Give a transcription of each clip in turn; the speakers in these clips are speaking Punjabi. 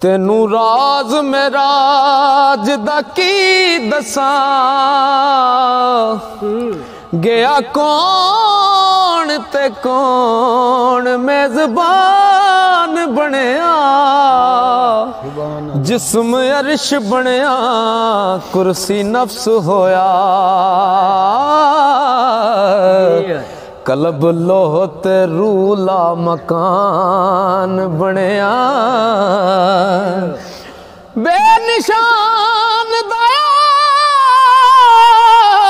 ਤੈਨੂੰ ਰਾਜ਼ ਮੇਰਾਜ ਦਾ ਕੀ ਦੱਸਾਂ? ਗਿਆ ਕੌਣ ਤੇ ਕੌਣ ਮੇਜ਼ਬਾਨ ਬਣਿਆ? ਜਿਸਮ ਅਰਸ਼ ਬਣਿਆ, ਕੁਰਸੀ ਨਫਸ ਹੋਇਆ। ਕਲਬ ਲੋਹ ਤੇ ਰੂਲਾ ਮਕਾਨ ਬਣਿਆ। ਬੇਨਿਸ਼ਾਨ ਦਾ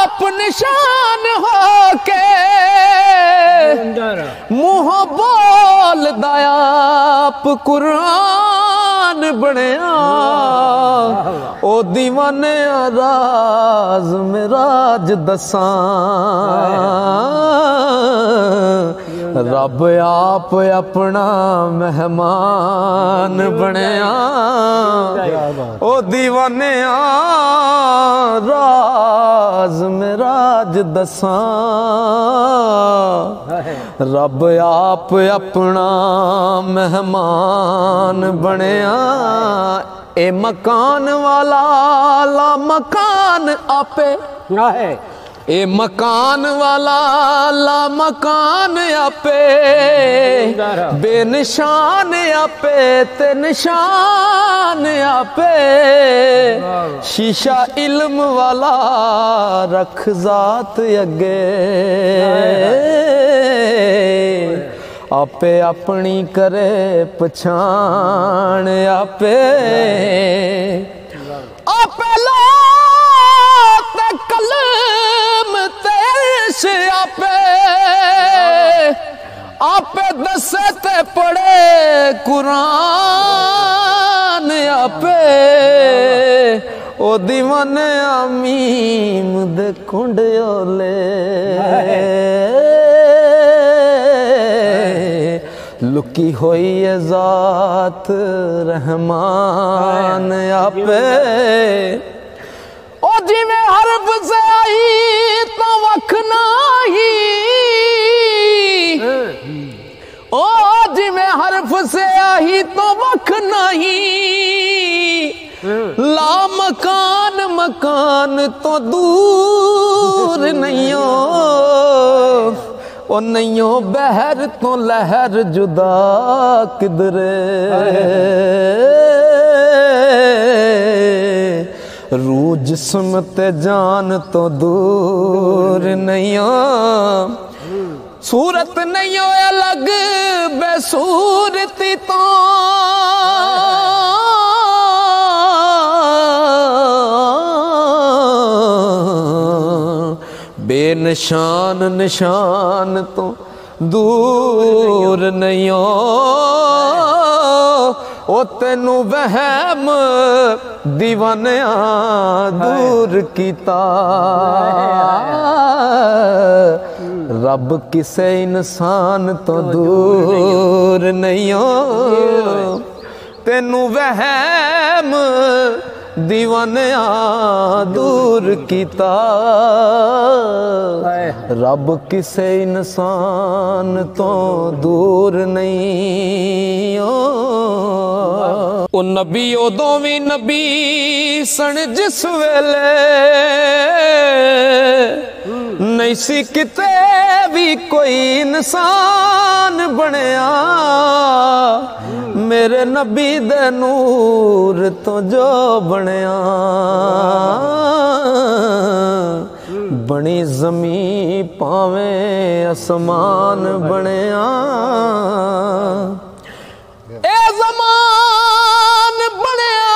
ਆਪ ਨਿਸ਼ਾਨ ਹੋ ਕੇ ਮੂੰਹ ਬੋਲਦਾ ਆਪ ਕੁਰਾਨ ਬਣਿਆ। ओ दीवाने आराज मेराज दसा। रब आप अपना मेहमान बनया ओ दीवाने राज मेराज दसा। रब आप अपना मेहमान बनया ਇਹ ਮਕਾਨ ਵਾਲਾ ਲਾ ਮਕਾਨ ਆਪੇ ਨਾ ਹੈ ਇਹ ਮਕਾਨ ਵਾਲਾ ਲਾ ਮਕਾਨ ਆਪੇ ਬੇਨਿਸ਼ਾਨ ਆਪੇ ਤੇ ਨਿਸ਼ਾਨ ਆਪੇ ਸ਼ੀਸ਼ਾ ਇਲਮ ਵਾਲਾ ਰਖ ਜ਼ਾਤ ਅੱਗੇ ਆਪੇ ਆਪਣੀ ਕਰੇ ਪਛਾਣ, ਆਪੇ ਆਪੇ ਲਾ ਤੇ ਕਲਮ ਤੇ ਆਪੇ ਆਪੇ ਦੱਸੇ ਤੇ ਪੜੇ ਕੁਰਾਨ, ਆਪੇ ਉਹ دیਵਾਨੇ ਆਮੀਮ ਦੇ ਕੁੰਡਿਓਲੇ ਲੁਕੀ ਹੋਈ ਏ ਜ਼ਾਤ ਰਹਿਮਾਨ ਆਪੇ ਉਹ ਜਿਵੇਂ ਹਰਫ ਸੇ ਆਈ ਤਾਂ ਵਖ ਨਹੀਂ ਉਹ ਜਿਵੇਂ ਹਰਫ ਸੇ ਆਈ ਤਾਂ ਵਖ ਨਹੀਂ ਲਾ ਮਕਾਨ ਮਕਾਨ ਤੋਂ ਦੂਰ ਨਹੀਂ ਉਹ ਨਹੀਂਓ ਬਹਿਰ ਤੋਂ ਲਹਿਰ ਜੁਦਾ ਕਿਧਰੇ। ਰੂ ਜਿਸਮ ਤੇ ਜਾਨ ਤੋਂ ਦੂਰ ਨਹੀਂਓ ਸੂਰਤ ਨਹੀਂਓ ਅਲੱਗ, ਬੇਸੂਰਤੀ ਤੋਂ ਬੇਨਿਸ਼ਾਨ ਨਿਸ਼ਾਨ ਤੋਂ ਦੂਰ ਨਹੀਂ ਉਹ ਤੈਨੂੰ ਵਹਿਮ دیਵਾਨਿਆਂ ਦੂਰ ਕੀਤਾ। ਰੱਬ ਕਿਸੇ ਇਨਸਾਨ ਤੋਂ ਦੂਰ ਨਹੀਂ ਤੈਨੂੰ ਵਹਿਮ دیਵਾਨਿਆਂ ਦੂਰ ਕੀਤਾ। ਰੱਬ ਕਿਸੇ ਇਨਸਾਨ ਤੋਂ ਦੂਰ ਨਹੀਂ ਉਹ ਨਬੀ ਉਦੋਂ ਵੀ ਨਬੀ ਸਣ ਜਿਸ ਵੇਲੇ ਨਹੀਂ ਸੀ ਕਿਤੇ ਵੀ ਕੋਈ ਇਨਸਾਨ ਬਣਿਆ। ਮੇਰੇ ਨਬੀ ਦੇ ਨੂਰ ਤੋਂ ਜੋ ਬਣਿਆ ਬਣੀ ਜ਼ਮੀ ਪਾਵੇਂ ਅਸਮਾਨ ਬਣਿਆ ਇਹ ਜ਼ਮਾਨ ਬਣਿਆ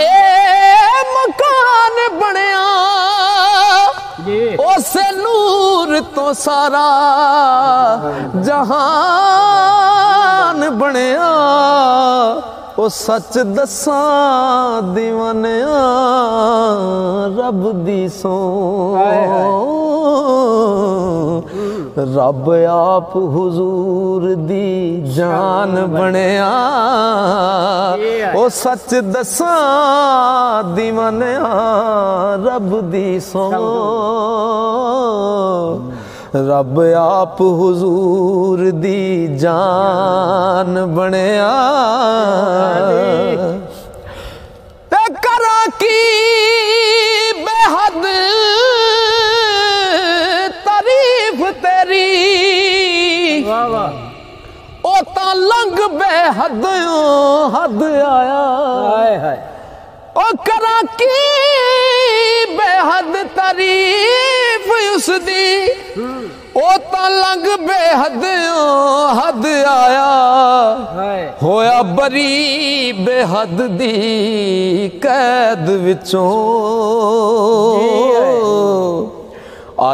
ਇਹ ਮਕਾਨ ਬਣਿਆ ਜੀ ਉਸੇ ਨੂਰ ਤੋਂ ਸਾਰਾ ਜਹਾਨ ਬਣਿਆ ਉਹ ਸੱਚ ਦੱਸਾਂ دیਵਾਨਿਆ ਰੱਬ ਦੀ ਸੋ ਰੱਬ ਆਪ ਹਜ਼ੂਰ ਦੀ ਜਾਨ ਬਣਿਆ। ਉਹ ਸੱਚ ਦੱਸਾਂ دیਵਾਨਿਆ ਰੱਬ ਦੀ ਸੋ ਰੱਬ ਆਪ ਹਜ਼ੂਰ ਦੀ ਜਾਨ ਬਣਿਆ। ਤੇ ਕਰਾਂ ਕੀ ਬੇਹੱਦ? ਤਾਰੀਫ ਤੇਰੀ। ਵਾਹ ਵਾਹ। ਉਹ ਤਾਂ ਲੰਘ ਬੇਹੱਦੋਂ ਹੱਦ ਆਇਆ। ਹਾਏ ਹਾਏ। ਉਹ ਕਰਾਂ ਕੀ ਬੇਹੱਦ ਤਾਰੀਫ ਉਸ ਦੀ ਉਹ ਤਾਂ ਲੰਘ ਬੇਹੱਦੋਂ ਹੱਦ ਆਇਆ। ਹੋਇਆ ਬਰੀ ਬੇਹੱਦ ਦੀ ਕੈਦ ਵਿੱਚੋਂ।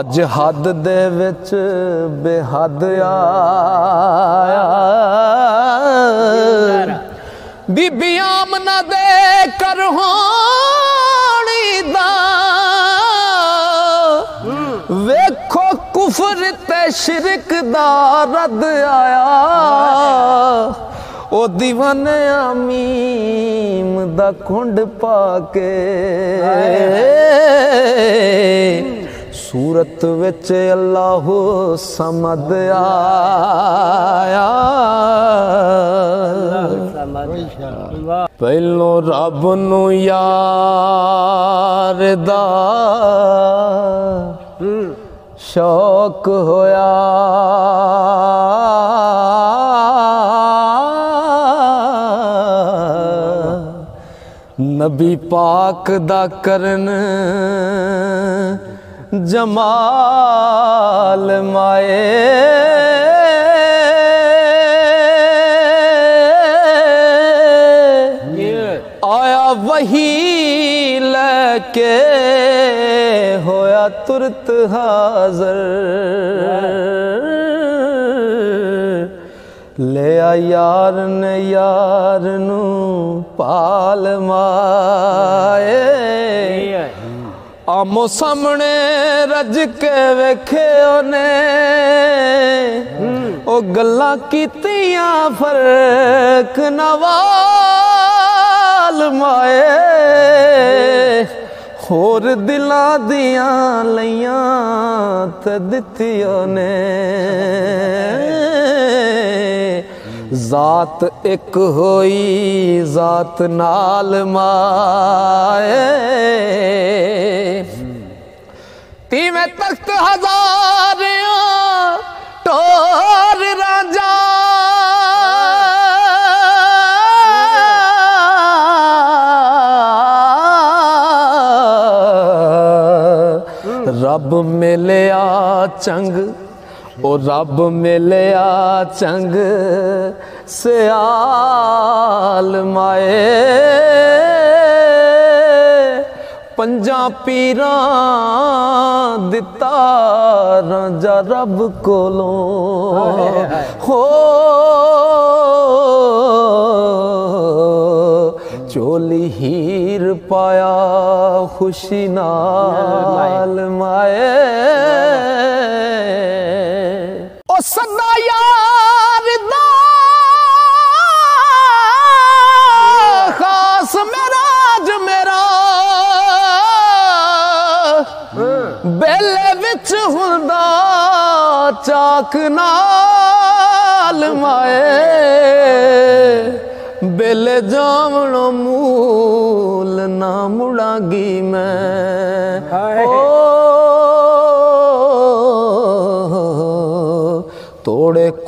ਅੱਜ ਹੱਦ ਦੇ ਵਿੱਚ ਬੇਹੱਦ ਆਇਆ। ਬੀਬੀ ਆਮਨਾ ਦੇ ਕਰ ਹੋਣੀ ਦਾ। ਵੇਖੋ ਕੁਫਰ ਤੇ ਸ਼ਿਰਕ ਦਾ ਰੱਦ ਆਇਆ। ਉਹ دیਵਾਨਿਆਂ ਮੀਮ ਦਾ ਖੁੰਡ ਪਾ ਕੇ। ਸੂਰਤ ਵਿੱਚ ਅੱਲਾਹ ਸਮਦ ਆਇਆ। ਸਮਝ ਪਹਿਲੋਂ ਰੱਬ ਨੂੰ ਯਾਰ ਦਾ ਸ਼ੌਕ ਹੋਇਆ। ਨਬੀ ਪਾਕ ਦਾ ਕਰਨ ਜਮਾਲ ਮਾਏ। ਆਇਆ ਵਹੀ ਲੈ ਕੇ ਹੋਇਆ ਤੁਰਤ ਹਾਜ਼ਰ। ਲੈ ਆ ਯਾਰ ਨੇ ਯਾਰ ਨੂੰ ਪਾਲ ਮਾਏ। ਆਮੋ ਸਾਹਮਣੇ ਰੱਜ ਕੇ ਵੇਖੇ ਉਹਨੇ ਉਹ ਗੱਲਾਂ ਕੀਤੀਆਂ ਫ਼ਰਕ ਨਵਾਲ ਮਾਏ। ਹੋਰ ਦਿਲਾਂ ਦੀਆਂ ਲਈਆਂ ਤੇ ਦਿੱਤੀਆਂ ਨੇ। ਜ਼ਾਤ ਇੱਕ ਹੋਈ ਜ਼ਾਤ ਨਾਲ ਮਾਏ। ਤੀਵੇਂ ਤਖਤ ਹਜ਼ਾਰਿਆਂ ਟੋਰ ਰਾਜਾ ਰੱਬ ਮਿਲਿਆ ਚੰਗ ਉਹ ਰੱਬ ਮਿਲਿਆ ਚੰਗ ਸਿਆਲ ਮਾਏ। ਪੰਜਾਂ ਪੀਰਾਂ ਦਿੱਤਾ ਰਾਂਝਾ ਰੱਬ ਕੋਲੋਂ। ਹੋ ਚੋਲੀ ਹੀਰ ਪਾਇਆ ਖੁਸ਼ੀ ਨਾਲ ਮਾਏ। ਉਹ ਸਦਾ ਯਾਰ ਦਾ। ਖਾਸ ਮੇਰਾਜ ਮੇਰਾ। ਬੇਲੇ ਵਿੱਚ ਹੁੰਦਾ ਚਾਕ ਨਾਲ ਮਾਏ। ਬੇਲੇ ਜਾਵਣੋ ਮੂਲ ਨਾ ਮੁੜਾਂਗੀ ਮੈਂ। ਹਾਏ। ਓ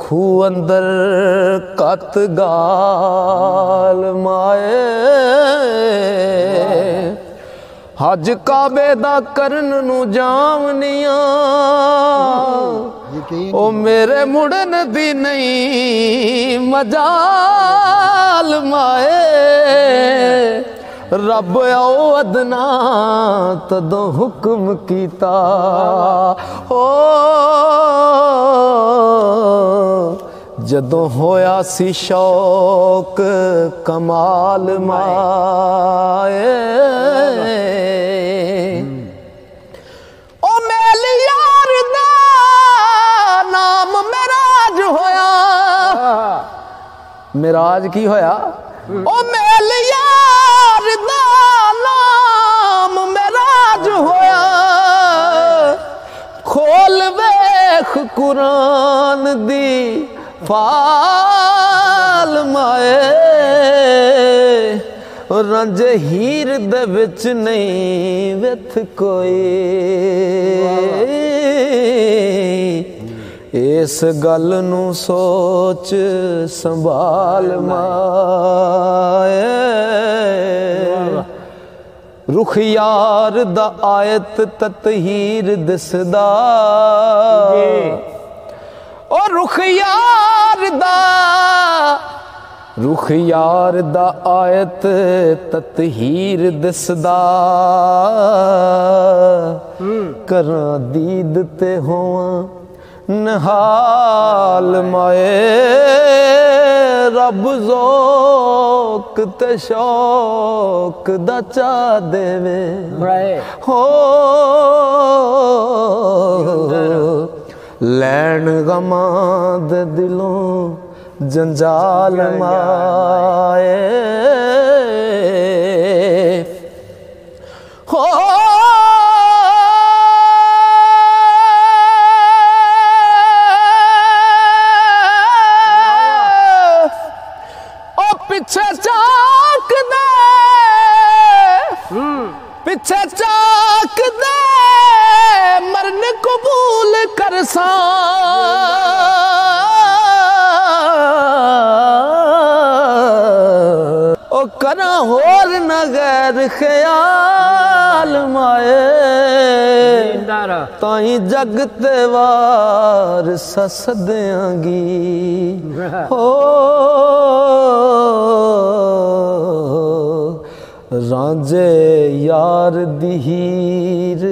ਖੂ ਅੰਦਰ ਕਤ ਗਾਲ ਮਾਏ। ਹਜ ਕਾਬੇ ਦਾ ਕਰਨ ਨੂੰ ਜਾਵਨੀਆਂ। ਉਹ ਮੇਰੇ ਮੁੜਨ ਦੀ ਨਹੀਂ ਮਜਾਲ ਮਾਏ। ਰੱਬ ਆਓ ਅਦਨਾ ਤਦੋਂ ਹੁਕਮ ਕੀਤਾ। ਜਦੋਂ ਹੋਇਆ ਸੀ ਸ਼ੌਕ, ਕਮਾਲ ਮਾਏ। ਓ ਮੇਲ ਯਾਰ ਦਾ ਨਾਮ ਮਿਰਾਜ ਹੋਇਆ। ਮਿਰਾਜ ਕੀ ਹੋਇਆ? ਓ ਮੇਲ ਯਾਰ ਦਾ ਨਾਮ ਮਿਰਾਜ ਹੋਇਆ। ਖੋਲ ਵੇ ਵੇਖ ਕੁਰਾਨ ਦੀ ਪਾਲ ਮਾਏ। ਉਹ ਰਾਂਝੇ ਹੀਰ ਦੇ ਵਿੱਚ ਨਹੀਂ ਵਿਥ ਕੋਈ। ਇਸ ਗੱਲ ਨੂੰ ਸੋਚ ਸੰਭਾਲ ਮਾਏ। ਰੁਖ ਯਾਰ ਦਾ ਆਇਤ ਤਤਹੀਰ ਦਿਸਦਾ। ਉਹ ਰੁਖ ਯਾਰ ਦਾ ਰੁਖ ਯਾਰ ਦਾ ਆਇਤ ਤਤਹੀਰ ਦਿਸਦਾ। ਕਰਾਂ ਦੀਦ ਤੇ ਹੋਵਾਂ ਨਹਾਲ ਮਾਏ ਰੱਬ ਜ਼ੋਕ ਤੇ ਸ਼ੌਕ ਦਾ ਚਾ ਦੇਵੇ। ਹੋ ਲੈਣ ਗਮਾਂ ਦੇ ਦਿਲੋਂ ਜੰਜਾਲ ਮਾਏ। ਹੋ ਪਿੱਛੇ ਝਾਕਦੇ। ਪਿੱਛੇ ਤਾਈ ਜਗ ਤੇ ਵਾਰ ਸਸ ਦਿਆਂਗੀ ਹੋ ਰਾਂਝੇ ਯਾਰ ਦੀ ਹੀਰ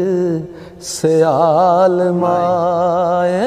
ਸਿਆਲ ਮਾਏ